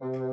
Mm-hmm.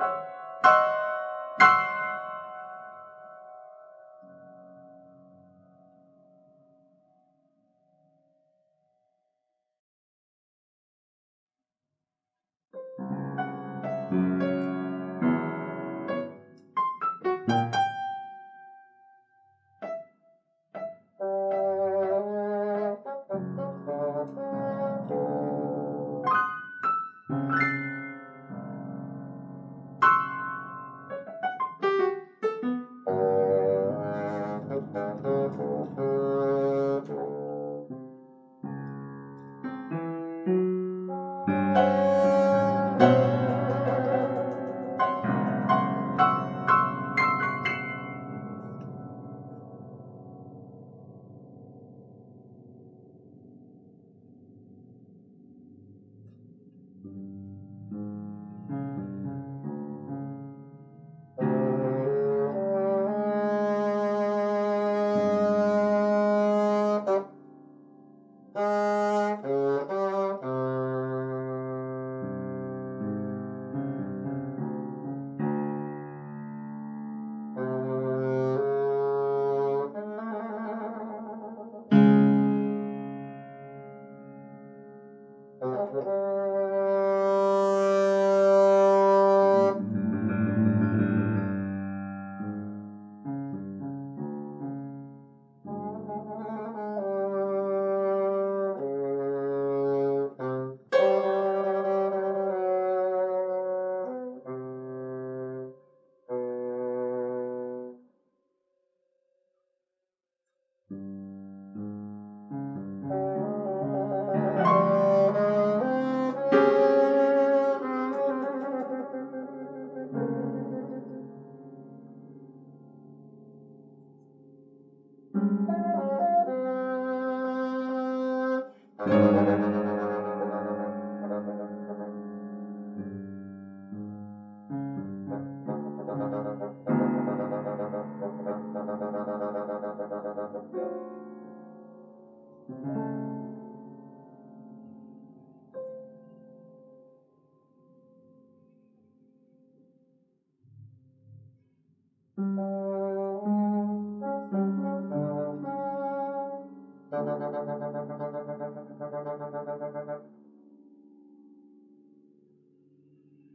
you.